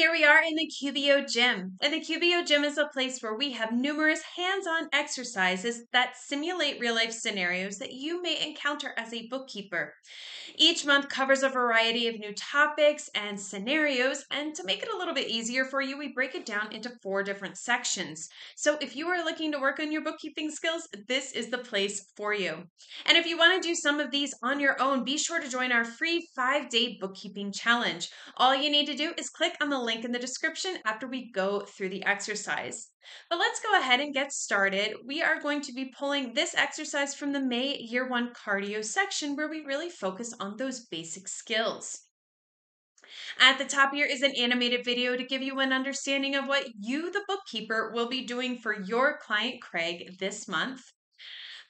Here we are in the QBO gym. And the QBO gym is a place where we have numerous hands on exercises that simulate real life scenarios that you may encounter as a bookkeeper. Each month covers a variety of new topics and scenarios. And to make it a little bit easier for you, we break it down into four different sections. So if you are looking to work on your bookkeeping skills, this is the place for you. And if you want to do some of these on your own, be sure to join our free five day bookkeeping challenge. All you need to do is click on the link in the description after we go through the exercise. But let's go ahead and get started. We are going to be pulling this exercise from the May Year 1 cardio section where we really focus on those basic skills. At the top here is an animated video to give you an understanding of what you, the bookkeeper, will be doing for your client Craig this month.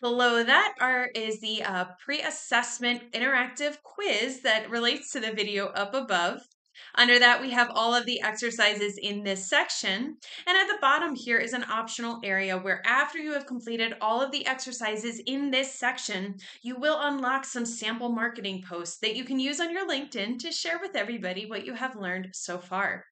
Below that are, is the uh, pre-assessment interactive quiz that relates to the video up above. Under that, we have all of the exercises in this section. And at the bottom here is an optional area where after you have completed all of the exercises in this section, you will unlock some sample marketing posts that you can use on your LinkedIn to share with everybody what you have learned so far.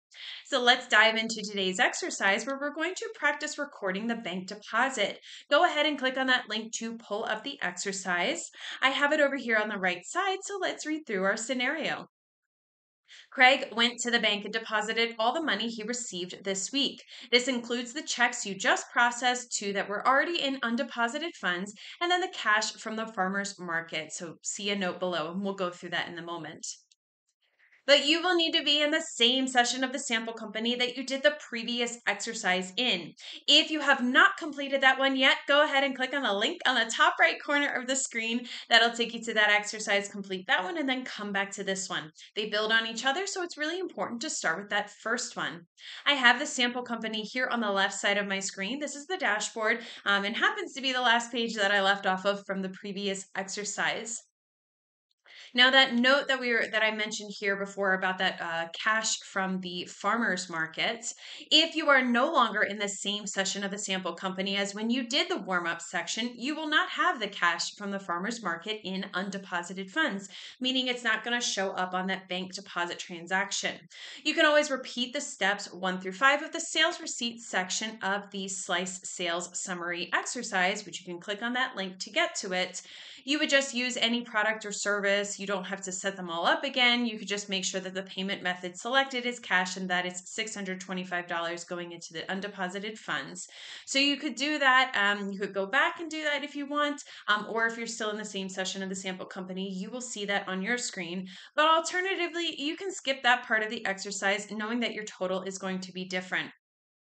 So let's dive into today's exercise where we're going to practice recording the bank deposit. Go ahead and click on that link to pull up the exercise. I have it over here on the right side, so let's read through our scenario. Craig went to the bank and deposited all the money he received this week. This includes the checks you just processed, two that were already in undeposited funds, and then the cash from the farmer's market. So see a note below, and we'll go through that in a moment but you will need to be in the same session of the sample company that you did the previous exercise in. If you have not completed that one yet, go ahead and click on the link on the top right corner of the screen. That'll take you to that exercise, complete that one, and then come back to this one. They build on each other, so it's really important to start with that first one. I have the sample company here on the left side of my screen. This is the dashboard um, and happens to be the last page that I left off of from the previous exercise. Now that note that we were that I mentioned here before about that uh, cash from the farmers market, if you are no longer in the same session of the sample company as when you did the warm up section, you will not have the cash from the farmers market in undeposited funds, meaning it's not going to show up on that bank deposit transaction. You can always repeat the steps one through five of the sales receipt section of the slice sales summary exercise, which you can click on that link to get to it. You would just use any product or service you don't have to set them all up again. You could just make sure that the payment method selected is cash and that it's $625 going into the undeposited funds. So you could do that. Um, you could go back and do that if you want, um, or if you're still in the same session of the sample company, you will see that on your screen. But alternatively, you can skip that part of the exercise knowing that your total is going to be different.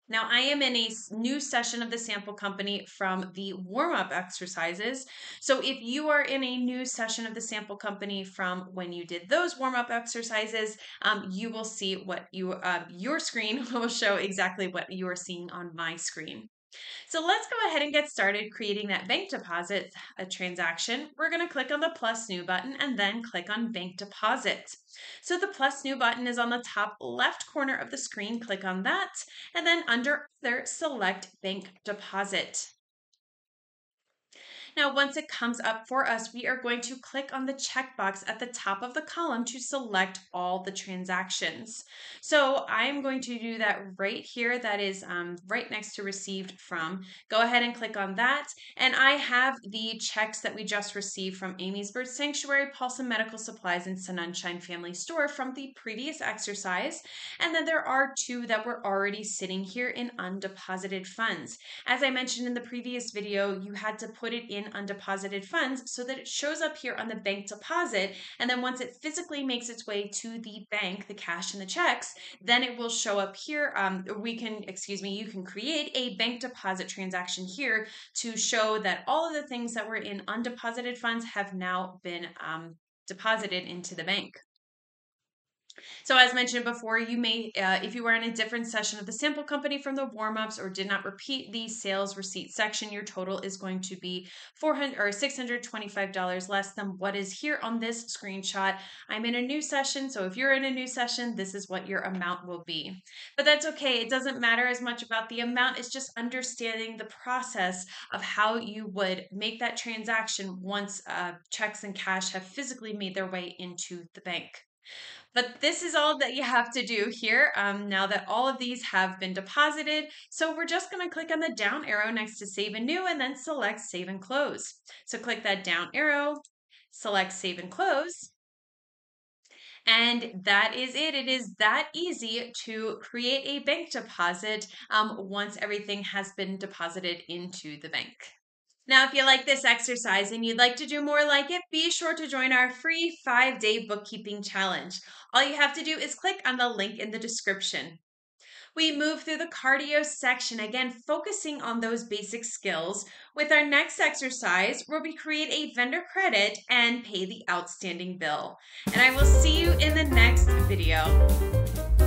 Now, I am in a new session of the sample company from the warm up exercises. So, if you are in a new session of the sample company from when you did those warm up exercises, um, you will see what you uh, your screen will show exactly what you are seeing on my screen. So let's go ahead and get started creating that bank deposit a transaction. We're going to click on the plus new button and then click on bank deposit. So the plus new button is on the top left corner of the screen. Click on that and then under there, select bank deposit. Now, once it comes up for us, we are going to click on the checkbox at the top of the column to select all the transactions. So I am going to do that right here. That is um, right next to received from. Go ahead and click on that. And I have the checks that we just received from Amy's Bird Sanctuary, Paulson Medical Supplies, and Sonnenschein Family Store from the previous exercise. And then there are two that were already sitting here in undeposited funds. As I mentioned in the previous video, you had to put it in in undeposited funds so that it shows up here on the bank deposit. And then once it physically makes its way to the bank, the cash and the checks, then it will show up here. Um, we can, excuse me, you can create a bank deposit transaction here to show that all of the things that were in undeposited funds have now been um, deposited into the bank. So, as mentioned before, you may, uh, if you were in a different session of the sample company from the warm ups or did not repeat the sales receipt section, your total is going to be 400 or $625 less than what is here on this screenshot. I'm in a new session, so if you're in a new session, this is what your amount will be. But that's okay, it doesn't matter as much about the amount, it's just understanding the process of how you would make that transaction once uh, checks and cash have physically made their way into the bank. But this is all that you have to do here um, now that all of these have been deposited. So we're just going to click on the down arrow next to Save and New and then select Save and Close. So click that down arrow, select Save and Close. And that is it. It is that easy to create a bank deposit um, once everything has been deposited into the bank. Now, if you like this exercise and you'd like to do more like it, be sure to join our free five day bookkeeping challenge. All you have to do is click on the link in the description. We move through the cardio section, again, focusing on those basic skills with our next exercise where we create a vendor credit and pay the outstanding bill. And I will see you in the next video.